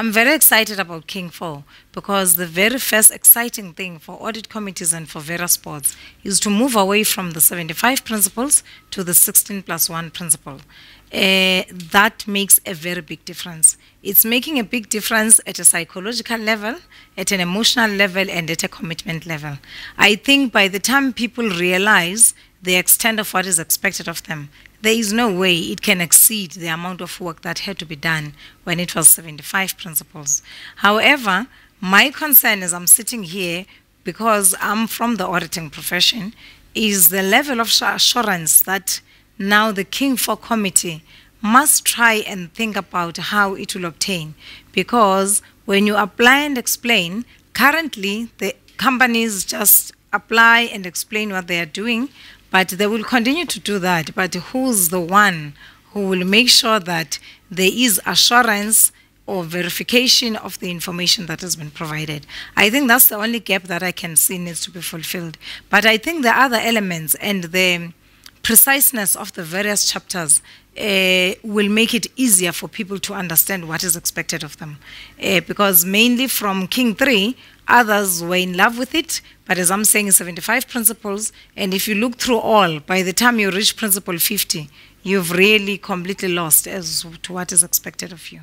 I'm very excited about King 4 because the very first exciting thing for audit committees and for various boards is to move away from the 75 principles to the 16 plus 1 principle. Uh, that makes a very big difference. It's making a big difference at a psychological level, at an emotional level, and at a commitment level. I think by the time people realize the extent of what is expected of them, there is no way it can exceed the amount of work that had to be done when it was 75 principles. However, my concern as I'm sitting here, because I'm from the auditing profession, is the level of assurance that now the King 4 committee must try and think about how it will obtain. Because when you apply and explain, currently the companies just apply and explain what they are doing, but they will continue to do that. But who's the one who will make sure that there is assurance or verification of the information that has been provided. I think that's the only gap that I can see needs to be fulfilled. But I think the other elements and the preciseness of the various chapters uh, will make it easier for people to understand what is expected of them. Uh, because mainly from King 3, others were in love with it, but as I'm saying, 75 principles, and if you look through all, by the time you reach principle 50, you've really completely lost as to what is expected of you.